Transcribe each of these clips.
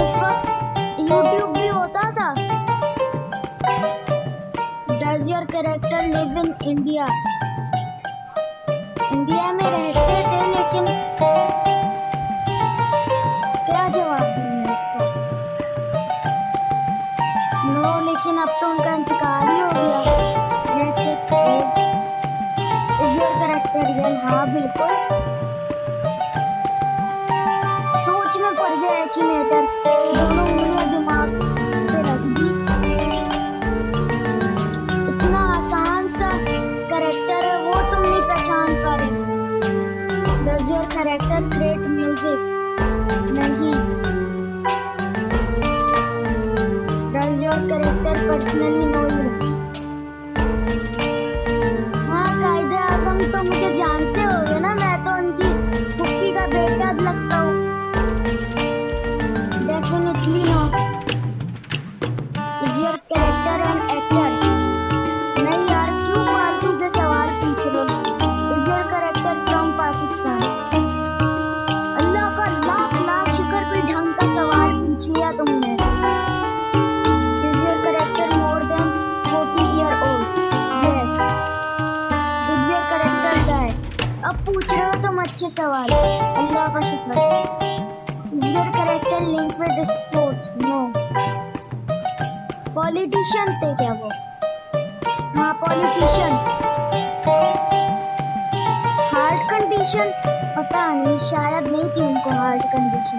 उस वक्त यूट्यूब भी होता था। Does your character live in India India में रहते थे, लेकिन क्या जवाब दूँगा इसका? नो लेकिन अब तो उनका इंतकाल ही हो does your character create music नहीं डज योर करेक्टर अच्छे सवाल। अल्लाह का शुक्र your character link with sports no politician थे क्या वो? हाँ पॉलिटिशियन हार्ट कंडीशन पता नहीं, शायद नहीं थी उनको हार्ट कंडीशन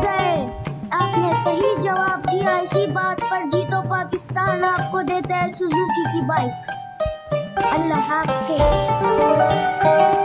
गए। आपने सही जवाब दिया। इसी बात पर जीतो पाकिस्तान। आपको देता है सुजुकी की बाइक अल्लाह हाफिज।